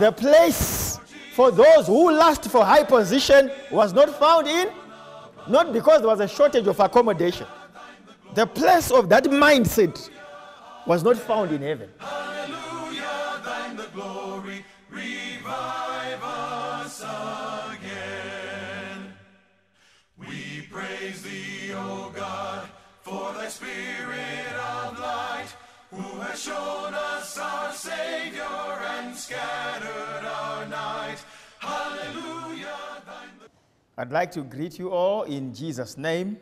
The place for those who lust for high position was not found in, not because there was a shortage of accommodation. The place of that mindset was not found in heaven. Who has shown us our Savior and scattered our night. Hallelujah, the I'd like to greet you all in Jesus' name.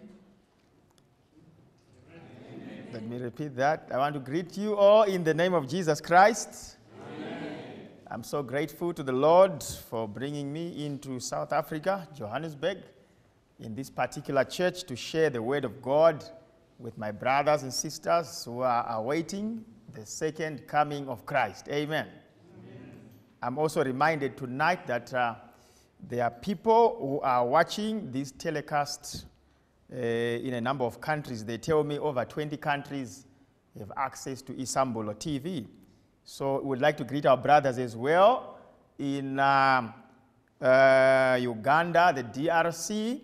Let me repeat that. I want to greet you all in the name of Jesus Christ. I'm so grateful to the Lord for bringing me into South Africa, Johannesburg, in this particular church to share the word of God with my brothers and sisters who are awaiting the second coming of Christ. Amen. I'm also reminded tonight that uh, there are people who are watching this telecast uh, in a number of countries. They tell me over 20 countries have access to Isambulo TV. So we would like to greet our brothers as well in um, uh, Uganda, the DRC,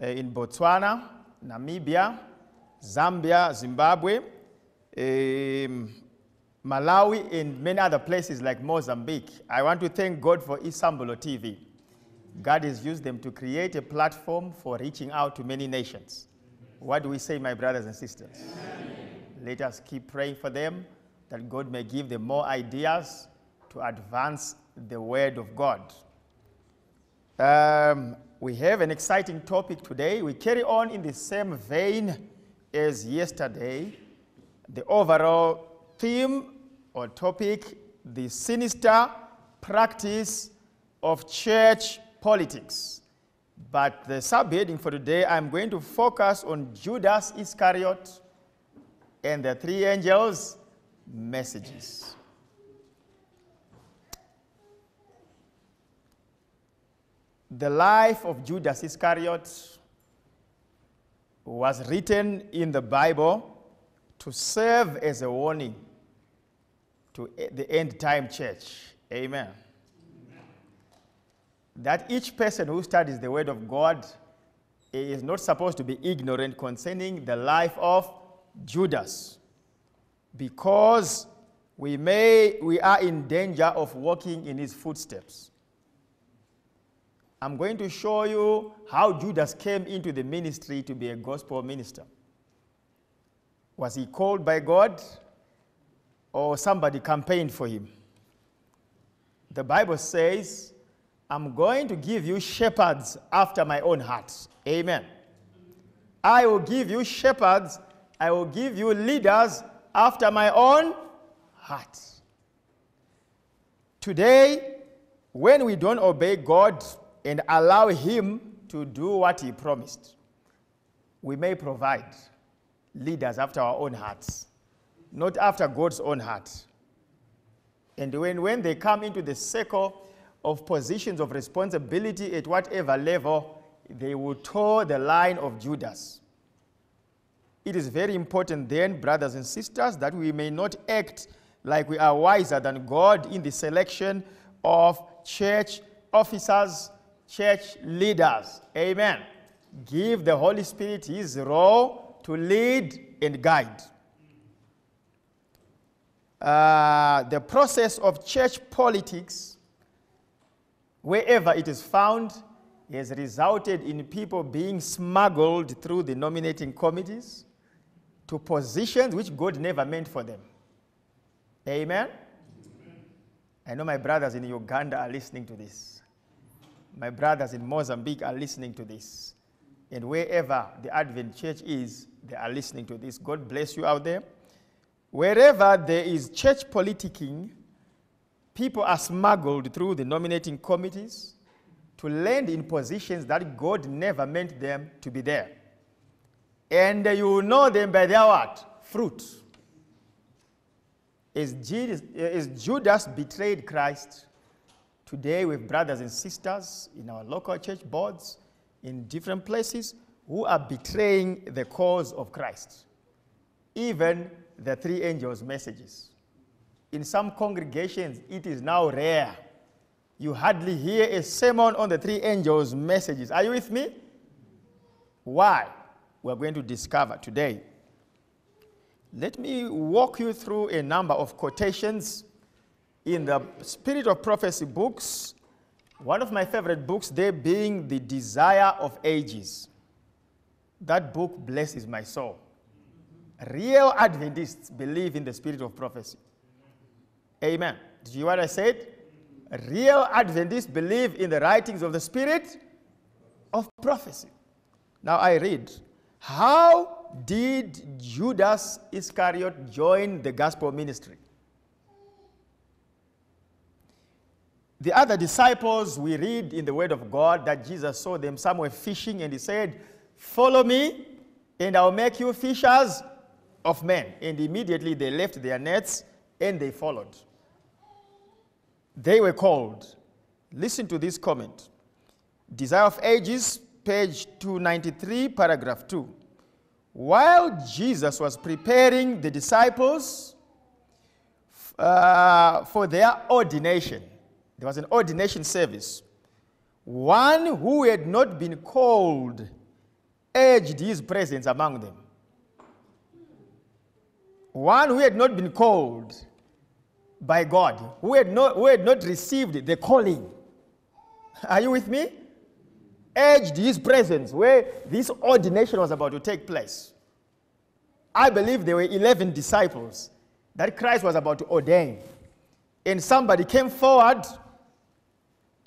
uh, in Botswana, Namibia, Zambia, Zimbabwe, um, Malawi, and many other places like Mozambique. I want to thank God for Isambulo TV. God has used them to create a platform for reaching out to many nations. What do we say, my brothers and sisters? Let us keep praying for them that God may give them more ideas to advance the word of God. Um, we have an exciting topic today. We carry on in the same vein as yesterday. The overall theme or topic the sinister practice of church politics. But the subheading for today, I'm going to focus on Judas Iscariot and the three angels' messages. The life of Judas Iscariot was written in the Bible to serve as a warning to the end time church. Amen. That each person who studies the Word of God is not supposed to be ignorant concerning the life of Judas because we, may, we are in danger of walking in his footsteps. I'm going to show you how Judas came into the ministry to be a gospel minister. Was he called by God or somebody campaigned for him? The Bible says, I'm going to give you shepherds after my own heart. Amen. I will give you shepherds, I will give you leaders after my own heart. Today, when we don't obey God and allow Him to do what He promised, we may provide leaders after our own hearts, not after God's own heart. And when, when they come into the circle of positions of responsibility at whatever level, they will toe the line of Judas. It is very important then, brothers and sisters, that we may not act like we are wiser than God in the selection of church officers, church leaders. Amen. Give the Holy Spirit his role to lead and guide. Uh, the process of church politics, wherever it is found, has resulted in people being smuggled through the nominating committees to positions which God never meant for them. Amen? I know my brothers in Uganda are listening to this. My brothers in Mozambique are listening to this. And wherever the Advent Church is, they are listening to this. God bless you out there. Wherever there is church politicking, people are smuggled through the nominating committees to land in positions that God never meant them to be there. And you know them by their what? Fruit. As Judas, as Judas betrayed Christ, today with brothers and sisters in our local church boards, in different places, who are betraying the cause of Christ. Even the three angels' messages. In some congregations, it is now rare you hardly hear a sermon on the three angels' messages. Are you with me? Why? We're going to discover today. Let me walk you through a number of quotations in the Spirit of Prophecy books. One of my favorite books, they being The Desire of Ages. That book blesses my soul. Real Adventists believe in the Spirit of Prophecy. Amen. Did you hear what I said? Real Adventists believe in the writings of the Spirit of prophecy. Now I read, How did Judas Iscariot join the gospel ministry? The other disciples, we read in the Word of God that Jesus saw them, some were fishing, and he said, Follow me, and I'll make you fishers of men. And immediately they left their nets and they followed. They were called. Listen to this comment Desire of Ages, page 293, paragraph 2. While Jesus was preparing the disciples uh, for their ordination, there was an ordination service. One who had not been called urged his presence among them. One who had not been called by God, who had not, who had not received the calling. Are you with me? Urged his presence where this ordination was about to take place. I believe there were 11 disciples that Christ was about to ordain. And somebody came forward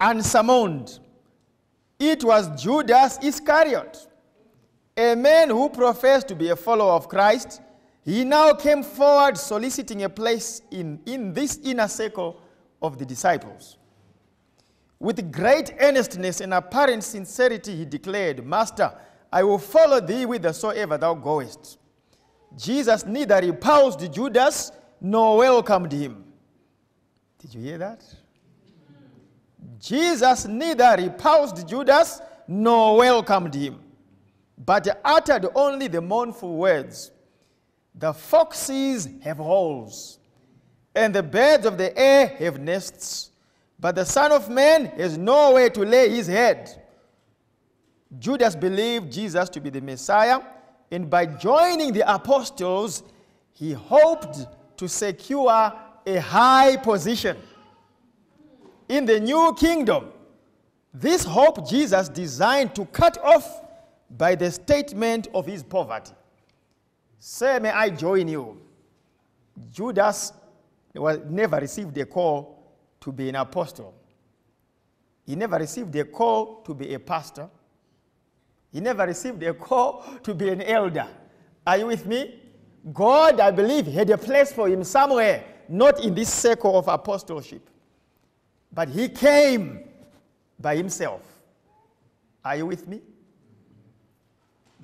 and summoned. It was Judas Iscariot, a man who professed to be a follower of Christ. He now came forward soliciting a place in, in this inner circle of the disciples. With great earnestness and apparent sincerity, he declared, Master, I will follow thee whithersoever thou goest. Jesus neither repulsed Judas nor welcomed him. Did you hear that? Jesus neither repulsed Judas nor welcomed him, but uttered only the mournful words The foxes have holes, and the birds of the air have nests, but the Son of Man has nowhere to lay his head. Judas believed Jesus to be the Messiah, and by joining the apostles, he hoped to secure a high position in the new kingdom. This hope Jesus designed to cut off by the statement of his poverty. Say, may I join you? Judas was, never received a call to be an apostle. He never received a call to be a pastor. He never received a call to be an elder. Are you with me? God, I believe, had a place for him somewhere, not in this circle of apostleship. But he came by himself. Are you with me?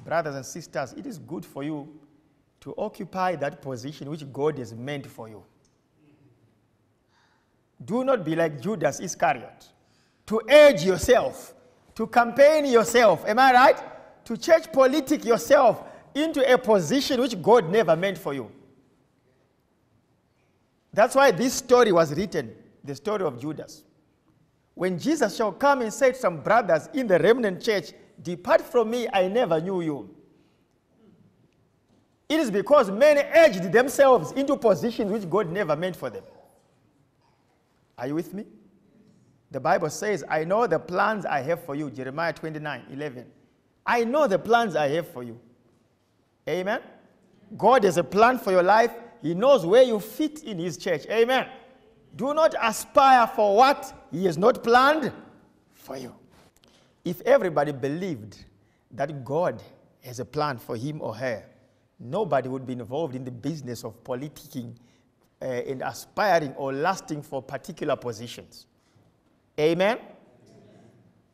Brothers and sisters, it is good for you to occupy that position which God has meant for you. Do not be like Judas Iscariot, to urge yourself, to campaign yourself, am I right? To church politic yourself into a position which God never meant for you. That's why this story was written, the story of Judas. When Jesus shall come and say to some brothers in the remnant church, Depart from me, I never knew you. It is because men edged themselves into positions which God never meant for them. Are you with me? The Bible says, I know the plans I have for you. Jeremiah 29 11. I know the plans I have for you. Amen. God has a plan for your life. He knows where you fit in His church. Amen. Do not aspire for what He has not planned for you. If everybody believed that God has a plan for him or her, nobody would be involved in the business of politicking uh, and aspiring or lasting for particular positions. Amen?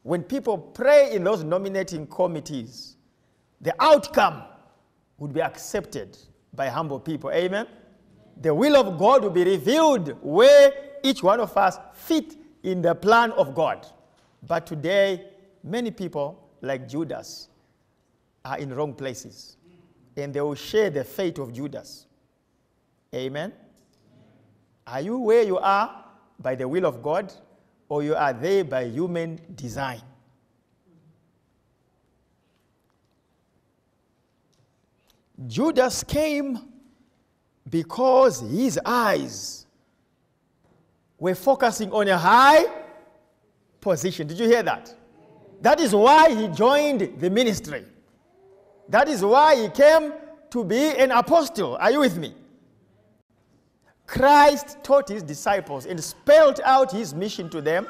When people pray in those nominating committees, the outcome would be accepted by humble people. Amen? The will of God will be revealed where each one of us fit in the plan of God. But today, many people, like Judas, are in wrong places. And they will share the fate of Judas. Amen? Are you where you are by the will of God? or you are there by human design? Judas came because his eyes were focusing on a high position. Did you hear that? That is why he joined the ministry. That is why he came to be an apostle. Are you with me? Christ taught his disciples and spelled out his mission to them.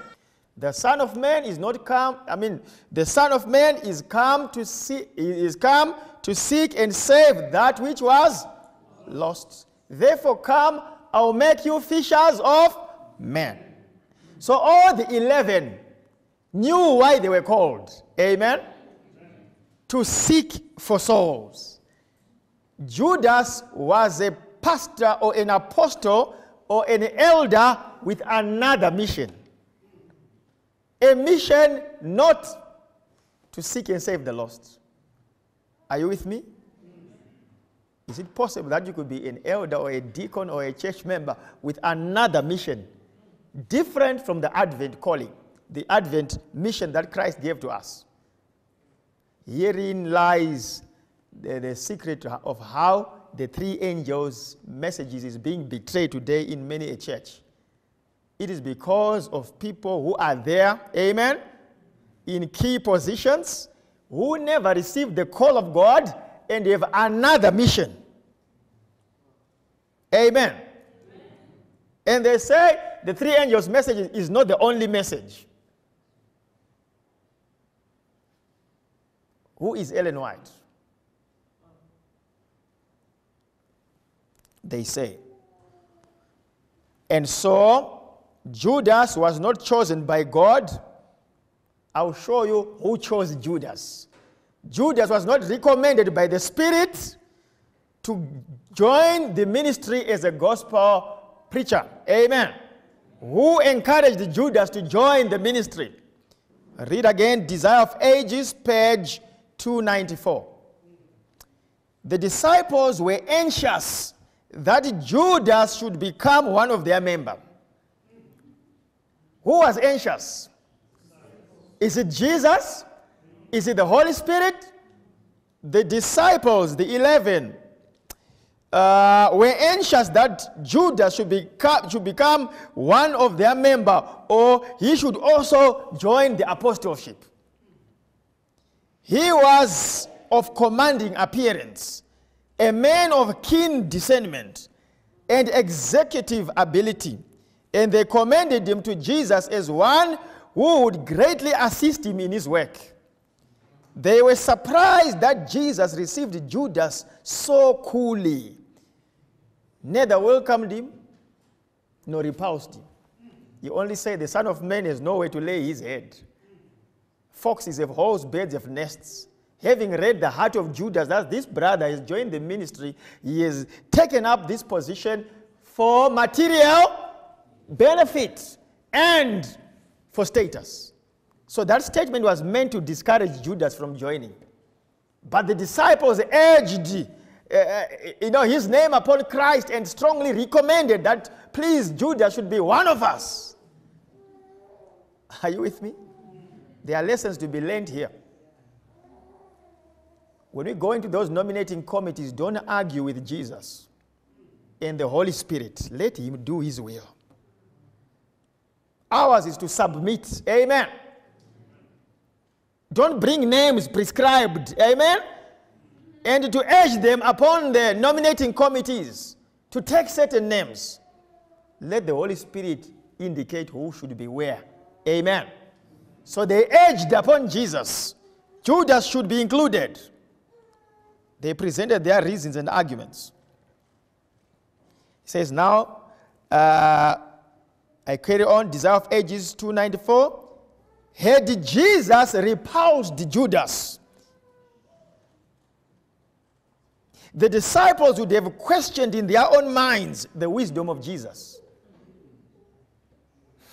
The Son of Man is not come, I mean, the Son of Man is come to see is come to seek and save that which was lost. Therefore, come, I'll make you fishers of men. So all the eleven knew why they were called. Amen. To seek for souls. Judas was a pastor or an apostle or an elder with another mission. A mission not to seek and save the lost. Are you with me? Is it possible that you could be an elder or a deacon or a church member with another mission different from the Advent calling, the Advent mission that Christ gave to us? Herein lies the, the secret of how the three angels' messages is being betrayed today in many a church. It is because of people who are there, amen, in key positions, who never received the call of God and they have another mission. Amen. And they say the three angels' message is not the only message. Who is Ellen White? They say. And so, Judas was not chosen by God. I'll show you who chose Judas. Judas was not recommended by the Spirit to join the ministry as a gospel preacher. Amen. Who encouraged Judas to join the ministry? Read again Desire of Ages, page 294. The disciples were anxious that Judas should become one of their members. Who was anxious? Is it Jesus? Is it the Holy Spirit? The disciples, the 11, uh, were anxious that Judas should become, should become one of their member or he should also join the apostleship. He was of commanding appearance, a man of keen discernment and executive ability, and they commended him to Jesus as one who would greatly assist him in his work. They were surprised that Jesus received Judas so coolly, neither welcomed him nor repulsed him. He only said, The Son of Man has nowhere to lay his head. Foxes have holes, birds have nests. Having read the heart of Judas, that this brother has joined the ministry, he has taken up this position for material benefit and for status. So that statement was meant to discourage Judas from joining. But the disciples urged uh, you know, his name upon Christ and strongly recommended that please Judas should be one of us. Are you with me? There are lessons to be learned here. When we go into those nominating committees, don't argue with Jesus and the Holy Spirit. Let him do his will. Ours is to submit. Amen. Don't bring names prescribed. Amen. And to urge them upon the nominating committees to take certain names. Let the Holy Spirit indicate who should be where. Amen. So they urged upon Jesus. Judas should be included. They presented their reasons and arguments. He says, Now, uh, I carry on, Desire of Ages 294. Had Jesus repulsed Judas, the disciples would have questioned in their own minds the wisdom of Jesus.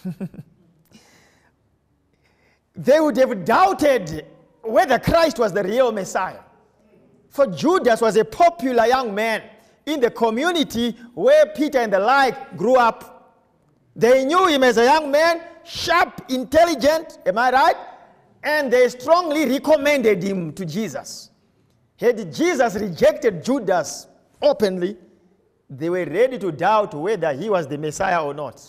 they would have doubted whether Christ was the real Messiah. For Judas was a popular young man in the community where Peter and the like grew up. They knew him as a young man sharp, intelligent, am I right? And they strongly recommended him to Jesus. Had Jesus rejected Judas openly, they were ready to doubt whether he was the Messiah or not.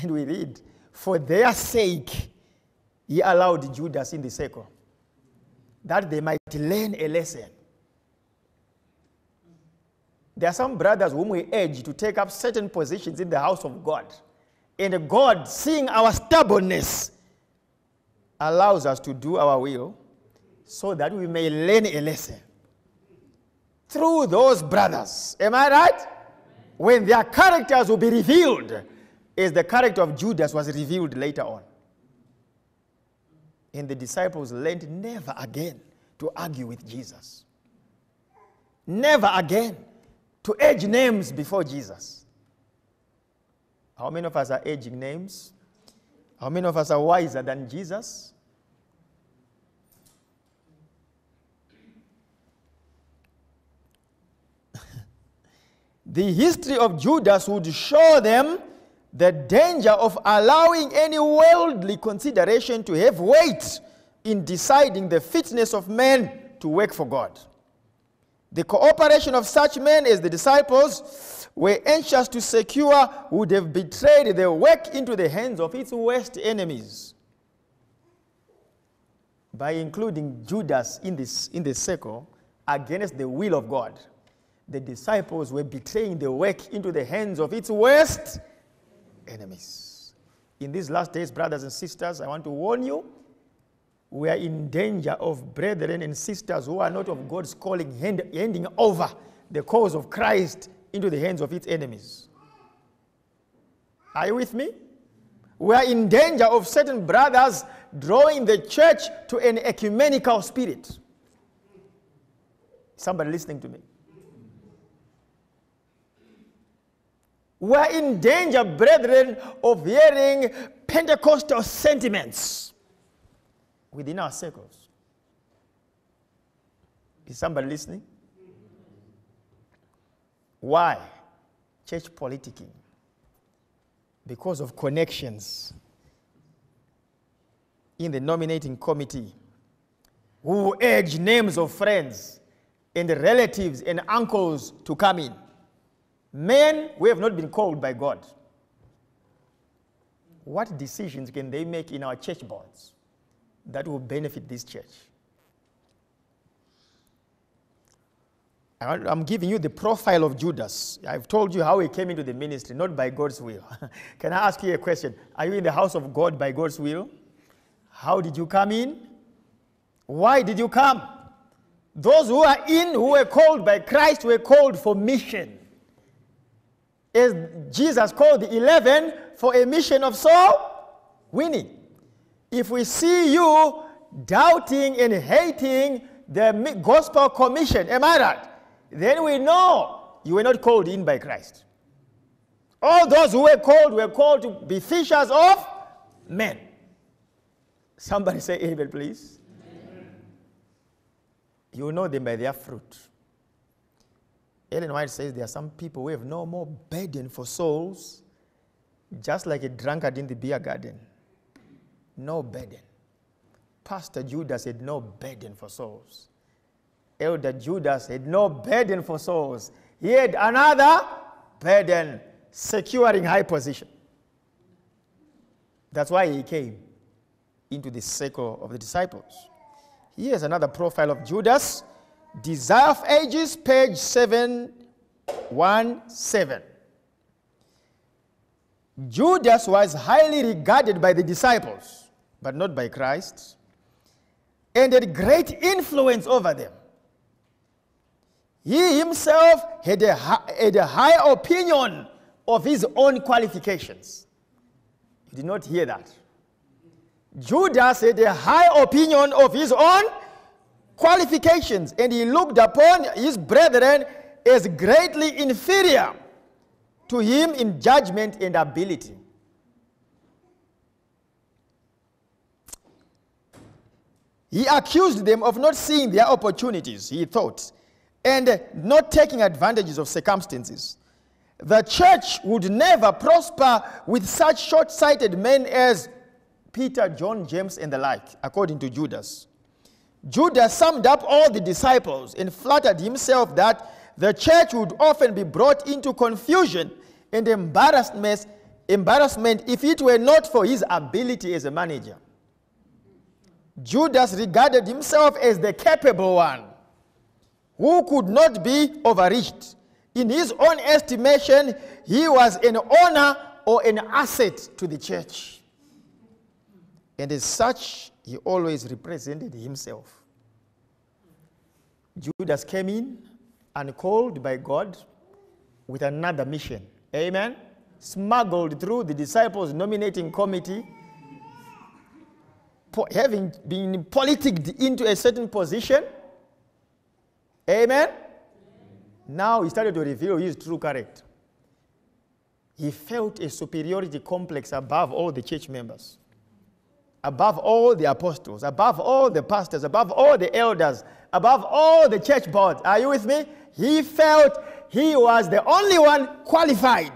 And we read, for their sake, he allowed Judas in the circle, that they might learn a lesson. There are some brothers whom we urge to take up certain positions in the house of God. And God, seeing our stubbornness, allows us to do our will so that we may learn a lesson. Through those brothers. Am I right? When their characters will be revealed, as the character of Judas was revealed later on. And the disciples learned never again to argue with Jesus. Never again to edge names before Jesus. How many of us are edging names? How many of us are wiser than Jesus? the history of Judas would show them the danger of allowing any worldly consideration to have weight in deciding the fitness of men to work for God. The cooperation of such men as the disciples were anxious to secure would have betrayed their work into the hands of its worst enemies. By including Judas in, this, in the circle against the will of God, the disciples were betraying the work into the hands of its worst enemies. In these last days, brothers and sisters, I want to warn you we are in danger of brethren and sisters who are not of God's calling hand, handing over the cause of Christ into the hands of its enemies. Are you with me? We are in danger of certain brothers drawing the church to an ecumenical spirit. Somebody listening to me? We are in danger, brethren, of hearing Pentecostal sentiments within our circles. Is somebody listening? Why? Church politicking. Because of connections in the nominating committee who urge names of friends and relatives and uncles to come in. Men who have not been called by God. What decisions can they make in our church boards that will benefit this church? I'm giving you the profile of Judas. I've told you how he came into the ministry, not by God's will. Can I ask you a question? Are you in the house of God by God's will? How did you come in? Why did you come? Those who are in, who were called by Christ, were called for mission. As Jesus called the 11 for a mission of soul winning. If we see you doubting and hating the gospel commission, am I right? Then we know you were not called in by Christ. All those who were called were called to be fishers of men. Somebody say amen, please. You know them by their fruit. Ellen White says there are some people who have no more burden for souls, just like a drunkard in the beer garden. No burden. Pastor Judas had no burden for souls. Elder Judas had no burden for souls. He had another burden, securing high position. That's why he came into the circle of the disciples. Here's another profile of Judas. Desire of Ages, page 717. Judas was highly regarded by the disciples, but not by Christ, and had great influence over them. He himself had a, had a high opinion of his own qualifications. You did not hear that. Judas had a high opinion of his own qualifications, and he looked upon his brethren as greatly inferior to him in judgment and ability. He accused them of not seeing their opportunities, he thought, and not taking advantages of circumstances. the church would never prosper with such short sighted men as Peter, John, James, and the like, according to Judas. Judas summed up all the disciples and flattered himself that the church would often be brought into confusion and embarrassment, embarrassment if it were not for his ability as a manager. Judas regarded himself as the capable one who could not be overreached. In his own estimation, he was an honor or an asset to the church. And as such, he always represented himself. Judas came in and called by God with another mission. Amen. Smuggled through the disciples' nominating committee, having been politicked into a certain position. Amen. Now he started to reveal his true character. He felt a superiority complex above all the church members, above all the apostles, above all the pastors, above all the elders, above all the church boards. Are you with me? He felt he was the only one qualified.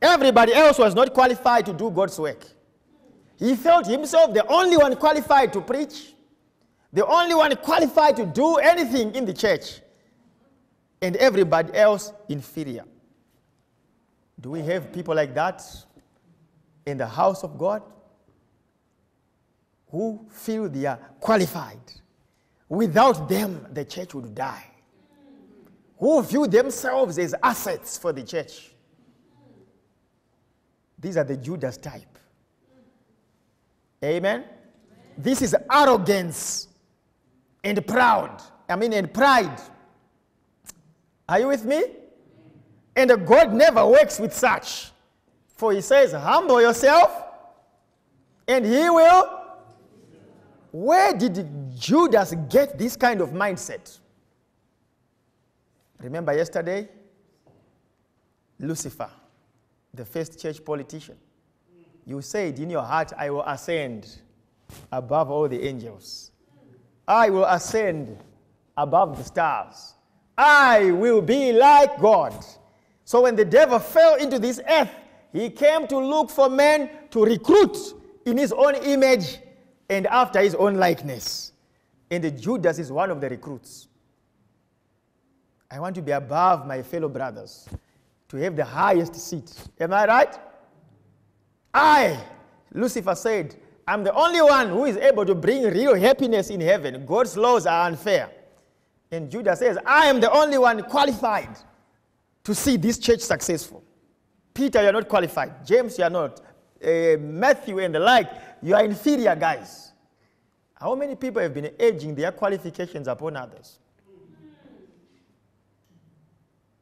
Everybody else was not qualified to do God's work. He felt himself the only one qualified to preach, the only one qualified to do anything in the church, and everybody else inferior. Do we have people like that in the house of God who feel they are qualified? Without them, the church would die. Who view themselves as assets for the church? These are the Judas type. Amen? This is arrogance and proud. I mean, and pride. Are you with me? And God never works with such. For he says, Humble yourself, and he will. Where did Judas get this kind of mindset? Remember yesterday? Lucifer, the first church politician. You said in your heart, I will ascend above all the angels. I will ascend above the stars. I will be like God. So when the devil fell into this earth, he came to look for men to recruit in his own image and after his own likeness. And Judas is one of the recruits. I want to be above my fellow brothers, to have the highest seat. Am I right? I, Lucifer said, I'm the only one who is able to bring real happiness in heaven. God's laws are unfair. And Judas says, I am the only one qualified to see this church successful. Peter, you're not qualified. James, you're not. Uh, Matthew and the like, you are inferior guys. How many people have been edging their qualifications upon others?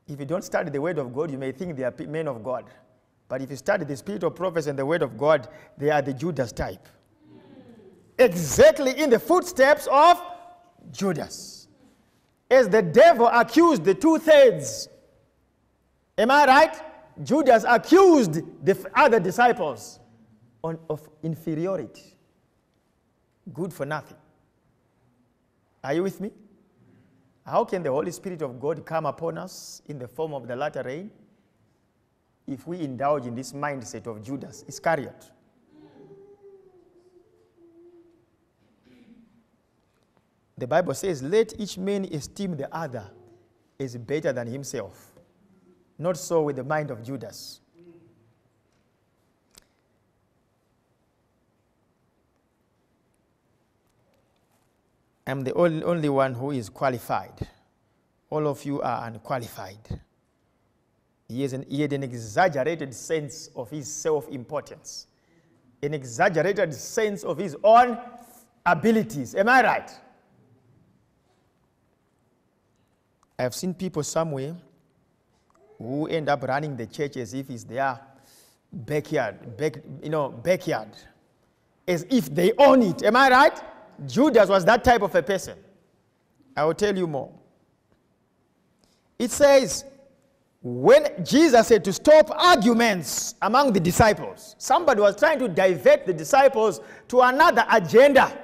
If you don't study the word of God, you may think they are men of God. But if you study the spirit of prophecy and the word of God, they are the Judas type. Exactly in the footsteps of Judas. As the devil accused the two thirds. Am I right? Judas accused the other disciples of inferiority. Good for nothing. Are you with me? How can the Holy Spirit of God come upon us in the form of the latter rain if we indulge in this mindset of Judas Iscariot? The Bible says, Let each man esteem the other as better than himself. Not so with the mind of Judas. I'm the only, only one who is qualified. All of you are unqualified. He, an, he had an exaggerated sense of his self importance, an exaggerated sense of his own abilities. Am I right? I've seen people somewhere who end up running the church as if it's their backyard, back, you know, backyard, as if they own it. Am I right? Judas was that type of a person. I will tell you more. It says, when Jesus said to stop arguments among the disciples, somebody was trying to divert the disciples to another agenda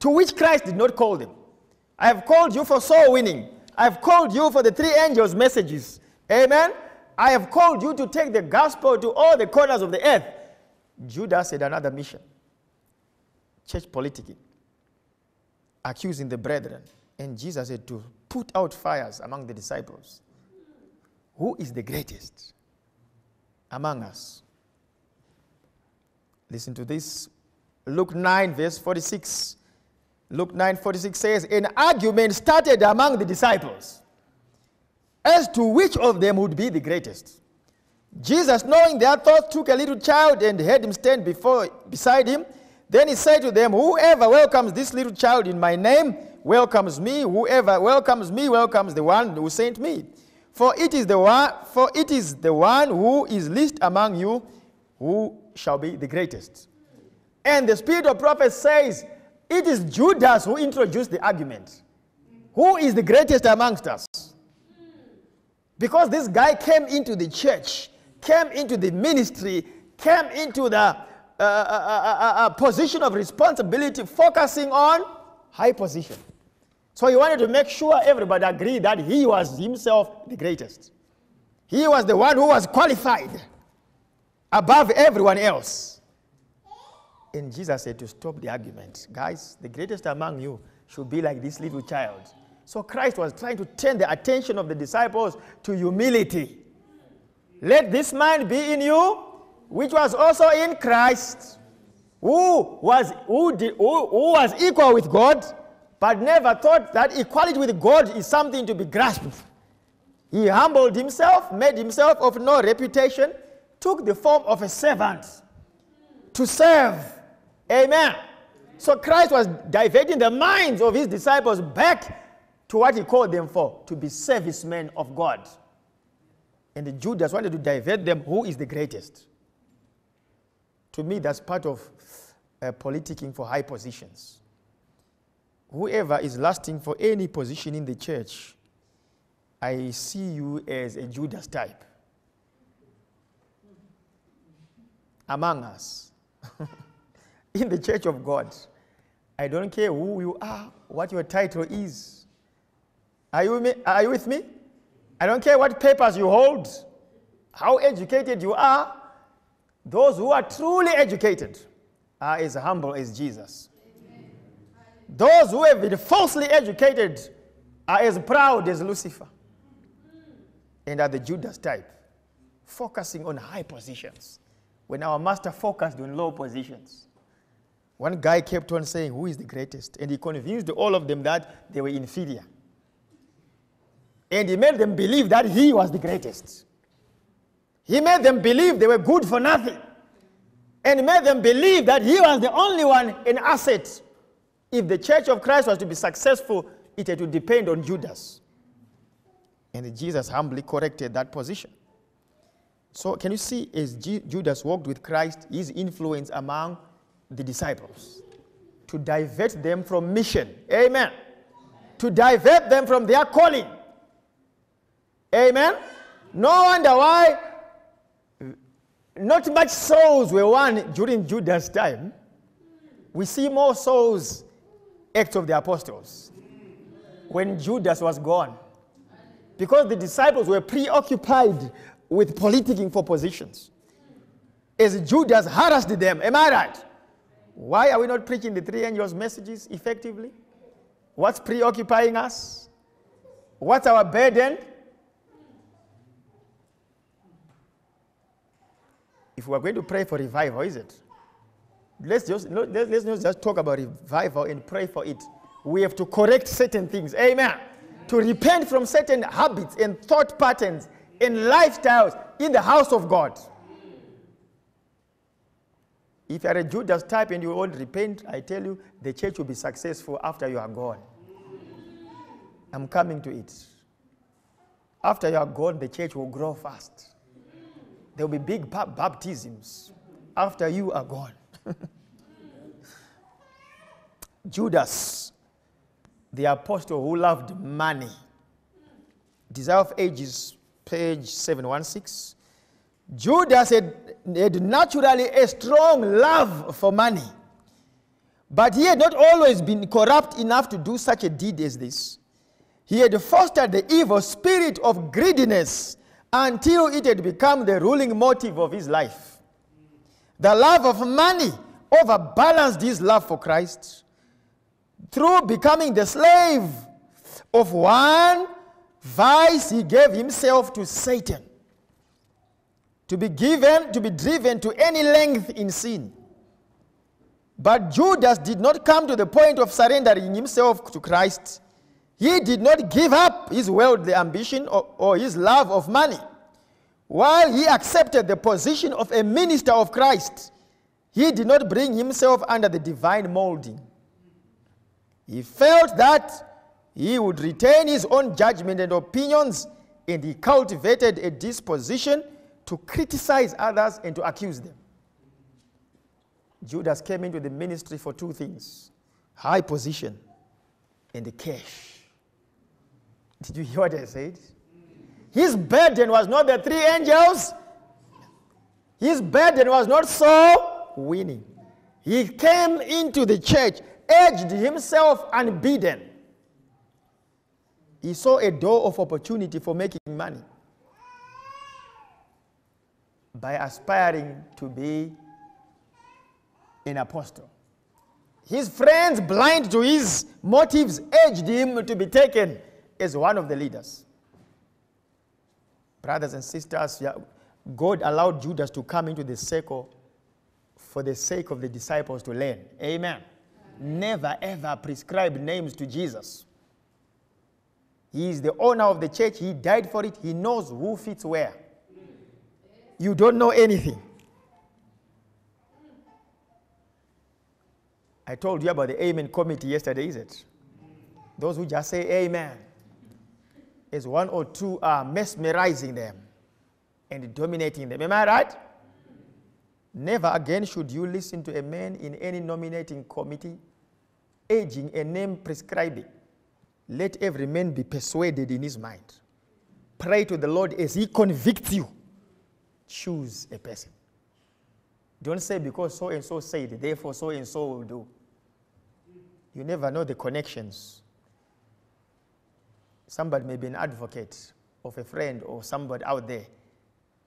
to which Christ did not call them. I have called you for soul winning. I've called you for the three angels' messages. Amen. I have called you to take the gospel to all the corners of the earth. Judas had another mission church politicking, accusing the brethren. And Jesus had to put out fires among the disciples. Who is the greatest among us? Listen to this. Luke 9, verse 46. Luke 9, 46 says, An argument started among the disciples as to which of them would be the greatest. Jesus, knowing their thoughts, took a little child and had him stand before, beside him. Then he said to them, Whoever welcomes this little child in my name welcomes me. Whoever welcomes me welcomes the one who sent me. For it is the one, for it is the one who is least among you who shall be the greatest. And the spirit of prophet says, It is Judas who introduced the argument. Who is the greatest amongst us? Because this guy came into the church, came into the ministry, came into the uh, uh, uh, uh, position of responsibility, focusing on high position. So he wanted to make sure everybody agreed that he was himself the greatest. He was the one who was qualified above everyone else. And Jesus said to stop the argument. Guys, the greatest among you should be like this little child. So Christ was trying to turn the attention of the disciples to humility. Let this mind be in you, which was also in Christ, who was, who, did, who, who was equal with God, but never thought that equality with God is something to be grasped. He humbled himself, made himself of no reputation, took the form of a servant to serve. Amen. So Christ was diverting the minds of his disciples back to what he called them for to be servicemen of God. And the Judas wanted to divert them who is the greatest. To me, that's part of uh, politicking for high positions. Whoever is lasting for any position in the church, I see you as a Judas type among us in the church of God. I don't care who you are, what your title is. Are you, are you with me? I don't care what papers you hold, how educated you are. Those who are truly educated are as humble as Jesus. Those who have been falsely educated are as proud as Lucifer and are the Judas type, focusing on high positions when our master focused on low positions. One guy kept on saying, Who is the greatest? And he convinced all of them that they were inferior. And he made them believe that he was the greatest. He made them believe they were good for nothing. And made them believe that he was the only one in asset. If the church of Christ was to be successful, it had to depend on Judas. And Jesus humbly corrected that position. So, can you see as G- Judas walked with Christ, his influence among the disciples to divert them from mission? Amen. To divert them from their calling. Amen. No wonder why not much souls were won during Judas' time. We see more souls, Acts of the Apostles, when Judas was gone. Because the disciples were preoccupied with politicking for positions. As Judas harassed them, am I right? Why are we not preaching the three angels' messages effectively? What's preoccupying us? What's our burden? if we are going to pray for revival, is it? Let's just let's, let's not just talk about revival and pray for it. We have to correct certain things. Amen. To repent from certain habits and thought patterns and lifestyles in the house of God. If you are a Judas type and you won't repent, I tell you, the church will be successful after you are gone. I'm coming to it. After you are gone, the church will grow fast. There will be big baptisms after you are gone. Judas, the apostle who loved money. Desire of Ages, page 716. Judas had, had naturally a strong love for money, but he had not always been corrupt enough to do such a deed as this. He had fostered the evil spirit of greediness until it had become the ruling motive of his life. The love of money overbalanced his love for Christ through becoming the slave of one vice he gave himself to Satan to be given to be driven to any length in sin. But Judas did not come to the point of surrendering himself to Christ. He did not give up his worldly ambition or, or his love of money while he accepted the position of a minister of Christ he did not bring himself under the divine molding he felt that he would retain his own judgment and opinions, and he cultivated a disposition to criticize others and to accuse them. Judas came into the ministry for two things high position and the cash. Did you hear what I said? His burden was not the three angels, his burden was not soul winning. He came into the church, edged himself unbidden he saw a door of opportunity for making money by aspiring to be an apostle. His friends, blind to his motives, urged him to be taken as one of the leaders. Brothers and sisters, God allowed Judas to come into the circle for the sake of the disciples to learn. Amen. Never ever prescribe names to Jesus. He is the owner of the church. He died for it. He knows who fits where. You don't know anything. I told you about the Amen committee yesterday, is it? Those who just say Amen. Is one or two are mesmerizing them and dominating them. Am I right? Never again should you listen to a man in any nominating committee urging a name prescribing. Let every man be persuaded in his mind. Pray to the Lord as he convicts you. Choose a person. Don't say because so and so said, therefore so and so will do. You never know the connections. Somebody may be an advocate of a friend or somebody out there.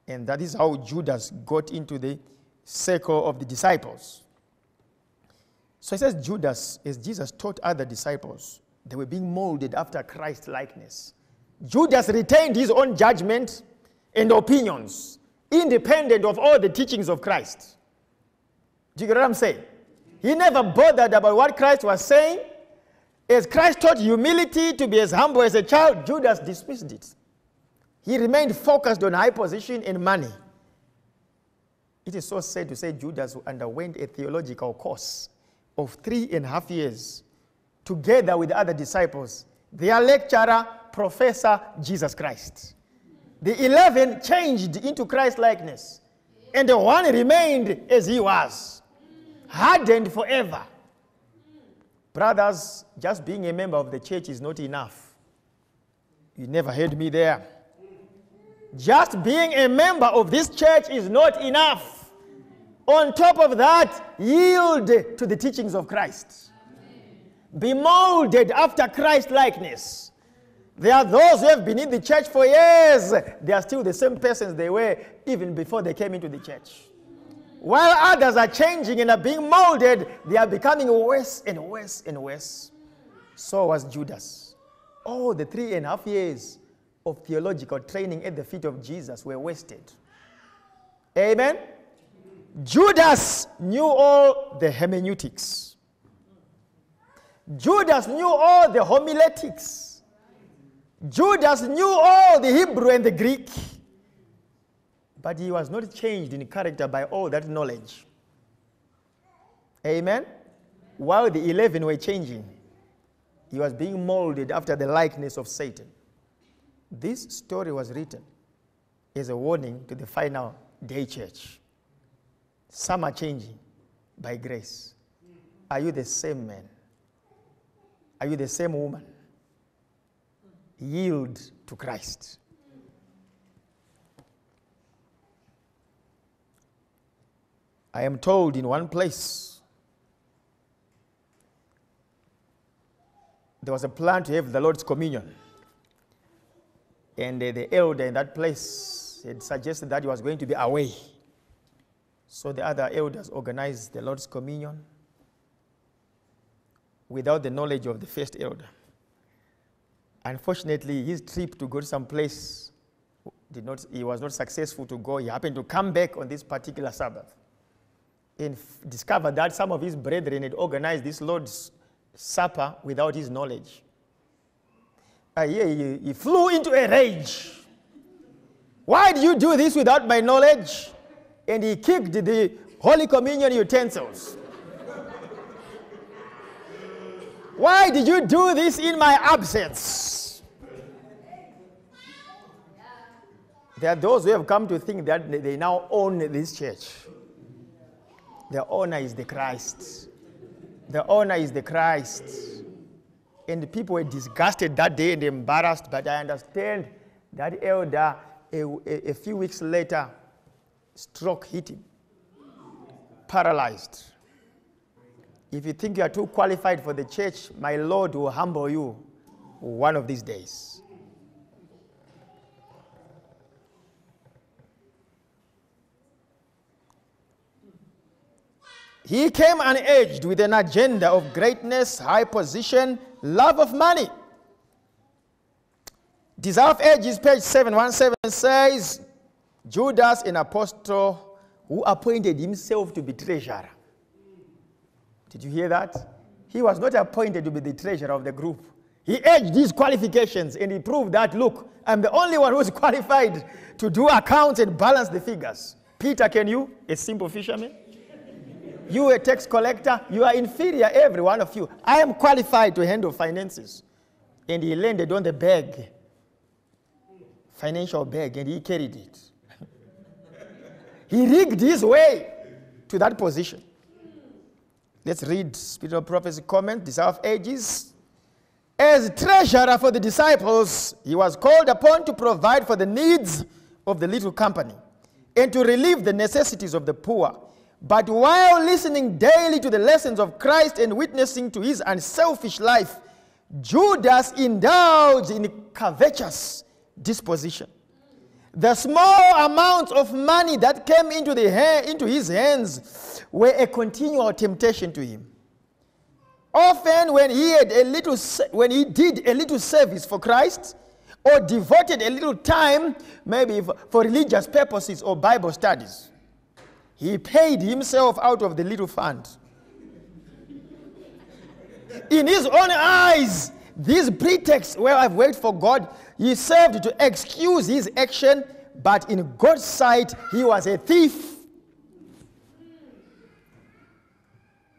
And that is how Judas got into the circle of the disciples. So he says, Judas, as Jesus taught other disciples, they were being molded after Christ likeness. Judas retained his own judgment and opinions, independent of all the teachings of Christ. Do you get what I'm saying? He never bothered about what Christ was saying. As Christ taught humility to be as humble as a child, Judas dismissed it. He remained focused on high position and money. It is so sad to say Judas who underwent a theological course of three and a half years together with other disciples, their lecturer, Professor Jesus Christ. The 11 changed into Christ likeness, and the one remained as he was, hardened forever. Brothers, just being a member of the church is not enough. You never heard me there. Just being a member of this church is not enough. On top of that, yield to the teachings of Christ be molded after Christ likeness. There are those who have been in the church for years. They are still the same persons they were even before they came into the church. While others are changing and are being molded, they are becoming worse and worse and worse. So was Judas. Oh, the three and a half years of theological training at the feet of Jesus were wasted. Amen? Judas knew all the hermeneutics. Judas knew all the homiletics. Judas knew all the Hebrew and the Greek. But he was not changed in character by all that knowledge. Amen? While the 11 were changing, he was being molded after the likeness of Satan. This story was written as a warning to the final day church. Some are changing by grace. Are you the same man? Are you the same woman? Yield to Christ. I am told in one place there was a plan to have the Lord's communion. And uh, the elder in that place had suggested that he was going to be away. So the other elders organized the Lord's Communion without the knowledge of the first elder. Unfortunately, his trip to go to some place did not, he was not successful to go. He happened to come back on this particular Sabbath and discovered that some of his brethren had organized this Lord's Supper without his knowledge. Uh, yeah, he, he flew into a rage. Why did you do this without my knowledge? And he kicked the Holy Communion utensils. Why did you do this in my absence? There are those who have come to think that they now own this church. The owner is the Christ. The owner is the Christ. And the people were disgusted that day and embarrassed, but I understand that elder, a, a, a few weeks later, stroke hit him, paralyzed. If you think you are too qualified for the church, my Lord will humble you one of these days. He came unaged with an agenda of greatness, high position, love of money. Desire of Ages, page 717 says, Judas, an apostle who appointed himself to be treasurer. Did you hear that? He was not appointed to be the treasurer of the group. He edged his qualifications and he proved that, look, I'm the only one who's qualified to do accounts and balance the figures. Peter, can you? A simple fisherman? You, a tax collector, you are inferior, every one of you. I am qualified to handle finances. And he landed on the bag, financial bag, and he carried it. he rigged his way to that position. Let's read Spirit of Prophecy comment, Desire of Ages. As treasurer for the disciples, he was called upon to provide for the needs of the little company and to relieve the necessities of the poor. But while listening daily to the lessons of Christ and witnessing to his unselfish life, Judas indulged in covetous disposition. The small amounts of money that came into, the ha- into his hands were a continual temptation to him. Often, when he, had a little, when he did a little service for Christ, or devoted a little time, maybe for, for religious purposes or Bible studies, he paid himself out of the little fund. In his own eyes, these pretexts where I've worked for God, he served to excuse his action, but in God's sight, he was a thief.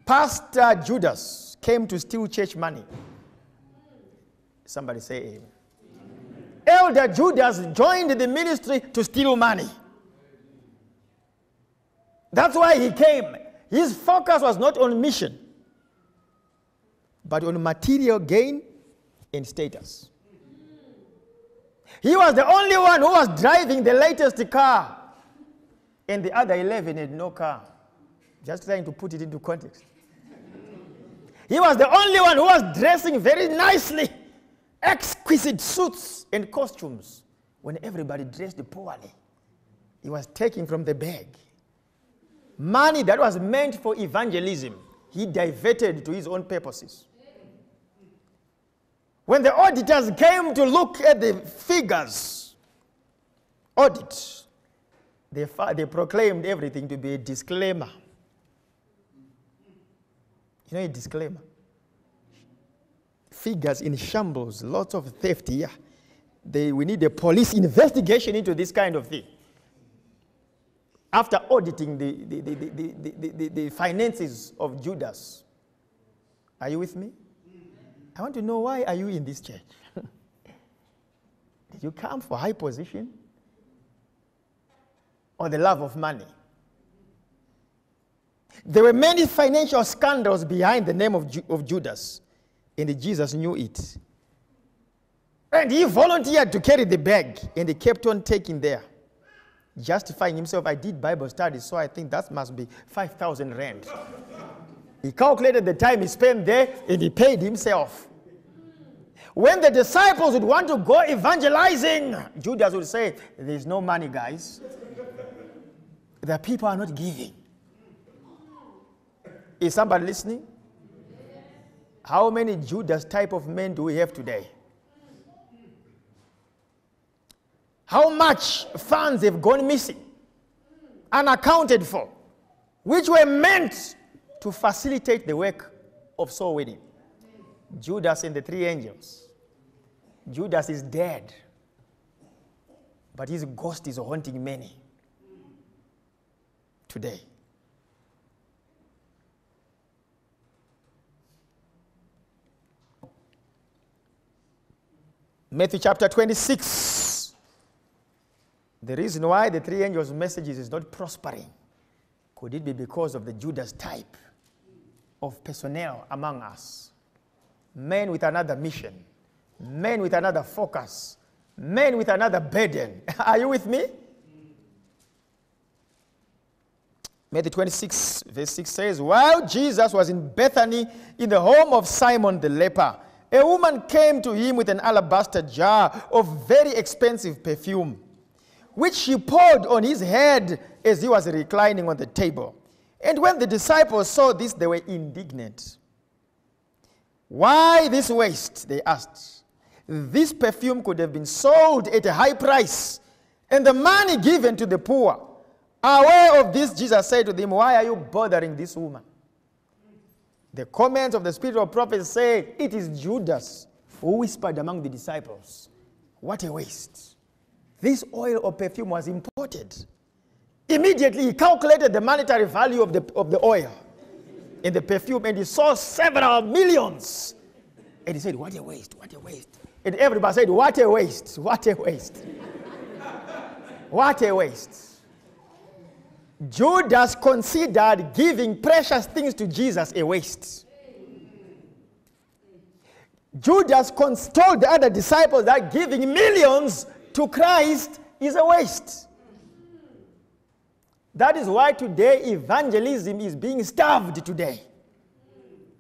Pastor Judas came to steal church money. Somebody say amen. Elder Judas joined the ministry to steal money. That's why he came. His focus was not on mission, but on material gain and status. He was the only one who was driving the latest car, and the other 11 had no car. Just trying to put it into context. He was the only one who was dressing very nicely, exquisite suits and costumes, when everybody dressed poorly. He was taking from the bag. Money that was meant for evangelism, he diverted to his own purposes. When the auditors came to look at the figures, audit, they, they proclaimed everything to be a disclaimer. You know, a disclaimer. Figures in shambles, lots of theft here. They, we need a police investigation into this kind of thing after auditing the, the, the, the, the, finances of Judas. Are you with me? I want to know why are you in this church? Did you come for high position? Or the love of money? There were many financial scandals behind the name of, Ju- of Judas, and Jesus knew it. And he volunteered to carry the bag, and he kept on taking there justifying himself. I did Bible studies, so I think that must be 5,000 rand. he calculated the time he spent there and he paid himself. When the disciples would want to go evangelizing, Judas would say, There's no money, guys. The people are not giving. Is somebody listening? How many Judas type of men do we have today? How much funds have gone missing, unaccounted for, which were meant to facilitate the work of soul winning? Judas and the three angels. Judas is dead, but his ghost is haunting many today. Matthew chapter 26. The reason why the three angels' messages is not prospering could it be because of the Judas type of personnel among us? Men with another mission, men with another focus, men with another burden. Are you with me? Matthew 26, verse 6 says, While Jesus was in Bethany in the home of Simon the leper, a woman came to him with an alabaster jar of very expensive perfume, which she poured on his head as he was reclining on the table. And when the disciples saw this, they were indignant. Why this waste? They asked. This perfume could have been sold at a high price and the money given to the poor. Aware of this, Jesus said to them, Why are you bothering this woman? The comments of the spirit of prophet say, It is Judas who whispered among the disciples, What a waste. This oil or perfume was imported. Immediately, he calculated the monetary value of the, of the oil in the perfume and he saw several millions. And he said, What a waste, what a waste. And everybody said, What a waste, what a waste. what a waste. Judas considered giving precious things to Jesus a waste. Judas told the other disciples that giving millions to Christ is a waste. That is why today evangelism is being starved today.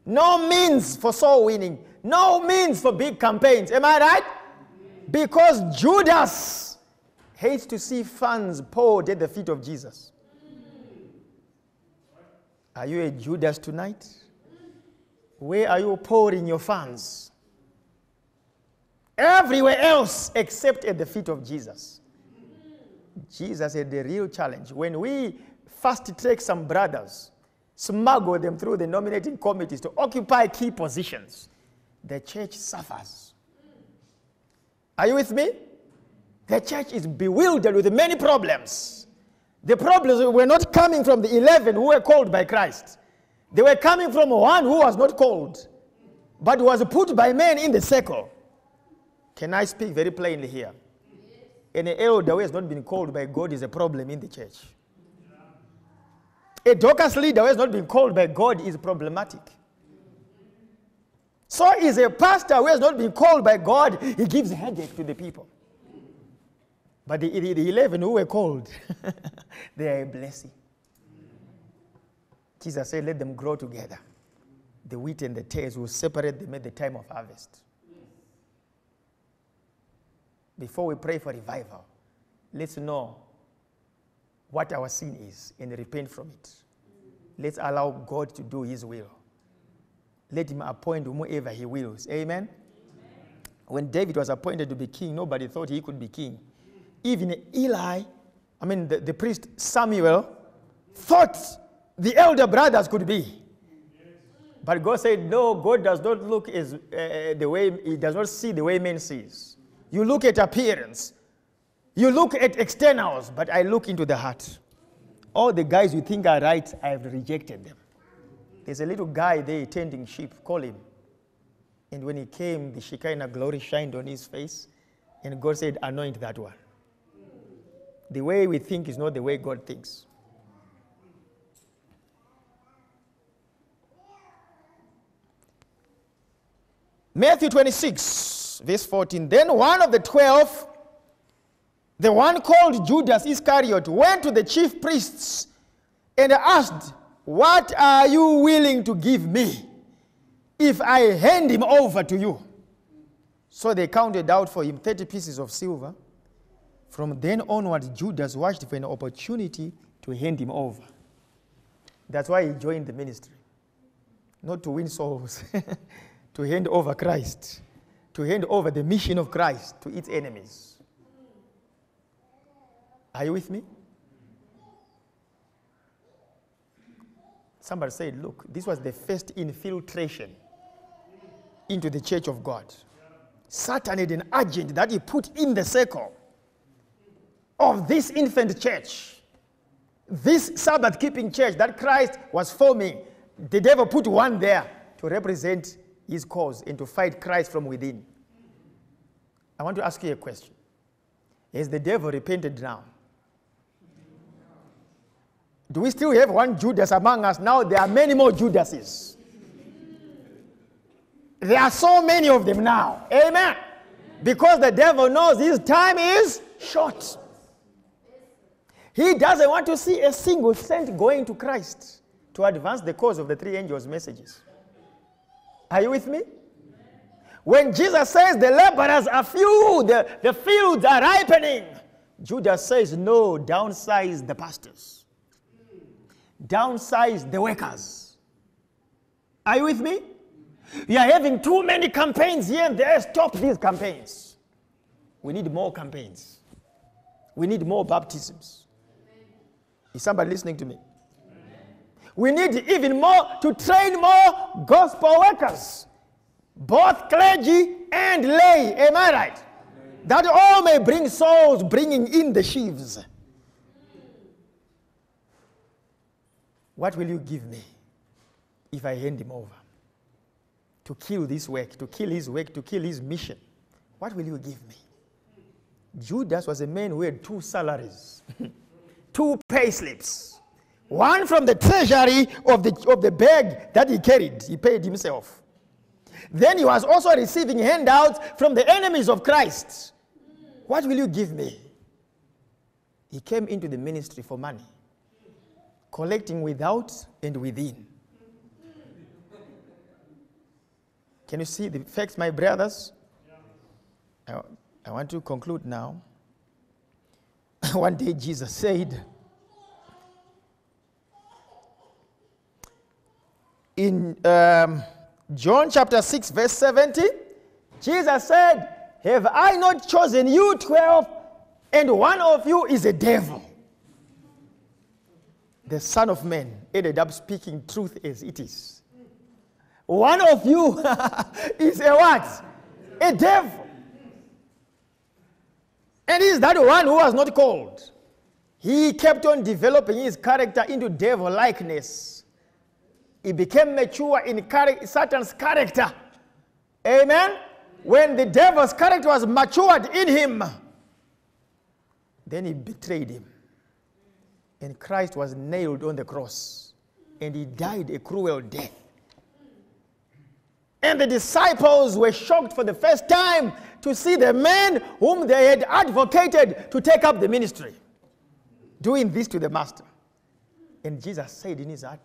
No means for soul winning, no means for big campaigns. Am I right? Because Judas hates to see funds poured at the feet of Jesus. Are you a Judas tonight? Where are you pouring your funds? Everywhere else except at the feet of Jesus. Jesus had the real challenge. When we fast track some brothers, smuggle them through the nominating committees to occupy key positions, the church suffers. Are you with me? The church is bewildered with many problems. The problems were not coming from the 11 who were called by Christ. They were coming from one who was not called, but was put by men in the circle. Can I speak very plainly here? An elder who has not been called by God is a problem in the church. A Dorcas leader who has not been called by God is problematic. So is a pastor who has not been called by God, he gives headache to the people. But the, the, the 11 who were called, they are a blessing. Jesus said, Let them grow together. The wheat and the tares will separate them at the time of harvest. Before we pray for revival, let's know what our sin is and repent from it. Let's allow God to do His will. Let Him appoint whomever He wills. Amen? Amen? When David was appointed to be king, nobody thought he could be king. Even Eli, I mean, the, the priest Samuel, thought the elder brothers could be. But God said, No, God does not look as uh, the way, He does not see the way man sees. You look at appearance, you look at externals, but I look into the heart. All the guys you think are right, I have rejected them. There's a little guy there tending sheep, call him. And when he came, the Shekinah glory shined on his face, and God said, Anoint that one. The way we think is not the way God thinks. Matthew 26, verse 14. Then one of the twelve, the one called Judas Iscariot, went to the chief priests and asked, What are you willing to give me if I hand him over to you? So they counted out for him 30 pieces of silver. From then onward, Judas watched for an opportunity to hand him over. That's why he joined the ministry. Not to win souls, to hand over Christ, to hand over the mission of Christ to its enemies. Are you with me? Somebody said, Look, this was the first infiltration into the church of God. Satan had an agent that he put in the circle of this infant church, this Sabbath keeping church that Christ was forming. The devil put one there to represent his cause and to fight Christ from within. I want to ask you a question Has the devil repented now? Do we still have one Judas among us? Now there are many more Judases. There are so many of them now. Amen. Because the devil knows his time is short. He doesn't want to see a single saint going to Christ to advance the cause of the three angels' messages. Are you with me? When Jesus says the laborers are few, the, the fields are ripening, Judas says, no, downsize the pastors, downsize the workers. Are you with me? You are having too many campaigns here and there. Stop these campaigns. We need more campaigns. We need more baptisms. Is somebody listening to me? We need even more to train more gospel workers, both clergy and lay. Am I right? That all may bring souls, bringing in the sheaves. What will you give me if I hand him over? To kill this work, to kill his work, to kill his mission. What will you give me? Judas was a man who had two salaries, two pay slips. One from the treasury of the, of the bag that he carried, he paid himself. Then he was also receiving handouts from the enemies of Christ. What will you give me? He came into the ministry for money, collecting without and within. Can you see the facts, my brothers? I, I want to conclude now. One day Jesus said, um, John chapter 6, verse 70, Jesus said, Have I not chosen you 12, and one of you is a devil? The Son of Man ended up speaking truth as it is. One of you is a what? A devil. And he's that one who was not called. He kept on developing his character into devil likeness. He became mature in Satan's character. Amen? When the devil's character was matured in him, then he betrayed him. And Christ was nailed on the cross. And he died a cruel death. And the disciples were shocked for the first time to see the man whom they had advocated to take up the ministry doing this to the master. And Jesus said in his heart,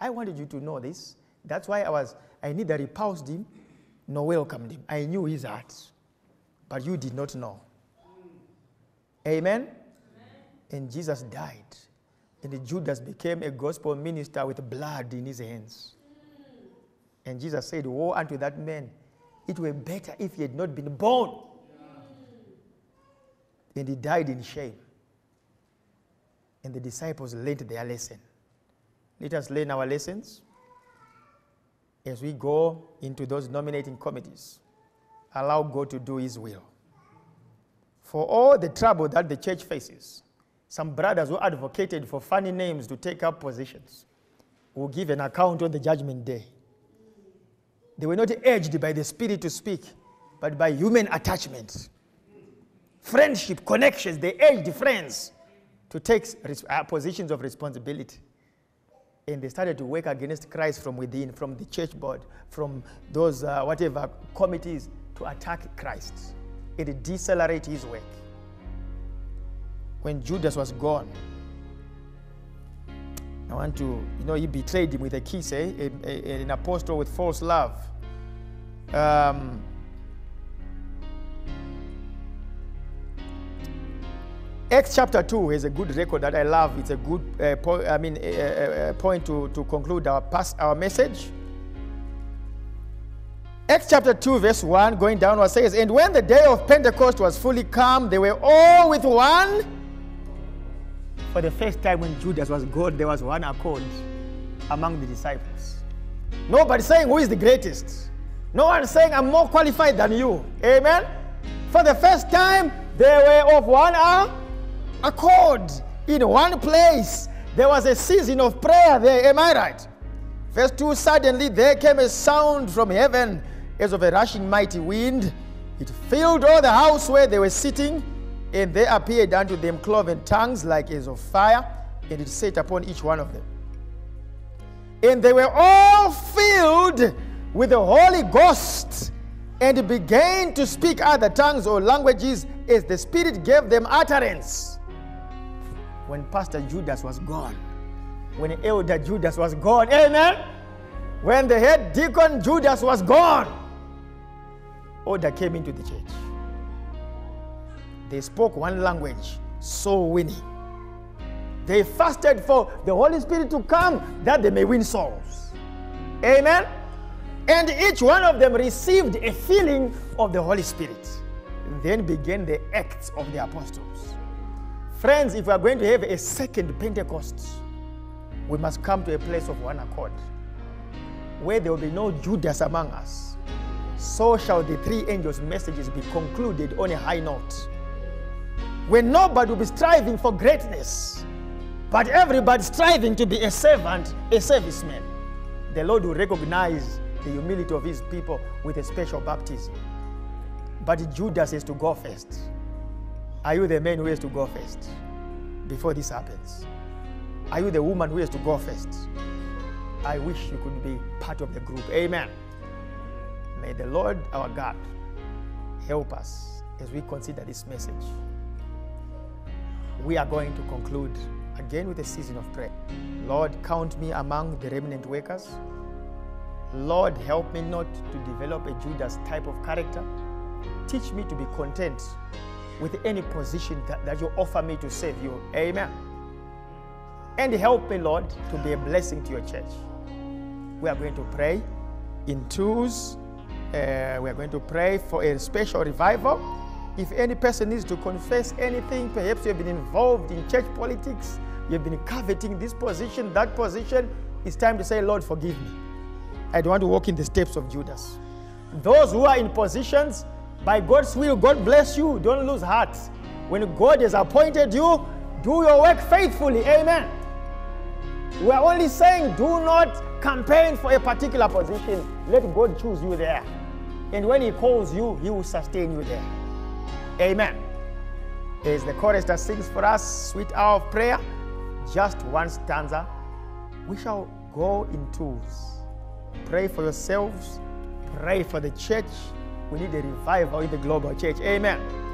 I wanted you to know this. That's why I was, I neither repulsed him nor welcomed him. I knew his heart, but you did not know. Amen? Amen. And Jesus died. And Judas became a gospel minister with blood in his hands. Mm. And Jesus said, Woe unto that man. It were better if he had not been born. And he died in shame. And the disciples learned their lesson. Let us learn our lessons as we go into those nominating committees. Allow God to do His will. For all the trouble that the church faces, some brothers who advocated for funny names to take up positions will give an account on the judgment day. They were not urged by the Spirit to speak, but by human attachment. Friendship, connections, they urged friends to take uh, positions of responsibility. And they started to work against Christ from within, from the church board, from those uh, whatever committees to attack Christ. It decelerated his work. When Judas was gone, I want to, you know, he betrayed him with a kiss, eh? A, a, an apostle with false love. Um, Acts chapter 2 is a good record that I love. It's a good uh, po- I mean, uh, uh, point to, to conclude our, past, our message. Acts chapter 2, verse 1, going downward says, And when the day of Pentecost was fully come, they were all with one. For the first time when Judas was gone, there was one accord among the disciples. Nobody saying who is the greatest. No one saying I'm more qualified than you. Amen. For the first time, they were of one uh, accord in one place. There was a season of prayer there. Am I right? Verse 2 Suddenly there came a sound from heaven as of a rushing mighty wind. It filled all the house where they were sitting, and there appeared unto them cloven tongues like as of fire, and it sat upon each one of them. And they were all filled with the Holy Ghost and began to speak other tongues or languages as the Spirit gave them utterance. When Pastor Judas was gone, when Elder Judas was gone, amen. When the head deacon Judas was gone, order came into the church. They spoke one language, soul winning. They fasted for the Holy Spirit to come that they may win souls. Amen. And each one of them received a feeling of the Holy Spirit. Then began the acts of the apostles. Friends, if we are going to have a second Pentecost, we must come to a place of one accord where there will be no Judas among us. So shall the three angels' messages be concluded on a high note. When nobody will be striving for greatness, but everybody striving to be a servant, a serviceman. The Lord will recognize the humility of his people with a special baptism. But Judas has to go first. Are you the man who has to go first before this happens? Are you the woman who has to go first? I wish you could be part of the group. Amen. May the Lord our God help us as we consider this message. We are going to conclude again with a season of prayer. Lord, count me among the remnant workers. Lord, help me not to develop a Judas type of character. Teach me to be content with any position that, that you offer me to serve you. Amen. And help me, Lord, to be a blessing to your church. We are going to pray in twos. Uh, we are going to pray for a special revival. If any person needs to confess anything, perhaps you have been involved in church politics, you have been coveting this position, that position, it's time to say, Lord, forgive me. I don't want to walk in the steps of Judas. Those who are in positions, by God's will, God bless you. Don't lose heart. When God has appointed you, do your work faithfully. Amen. We are only saying do not campaign for a particular position. Let God choose you there. And when He calls you, He will sustain you there. Amen. As the chorus that sings for us, sweet hour of prayer, just one stanza. We shall go in twos. Pray for yourselves, pray for the church. We need a revival in the global church. Amen.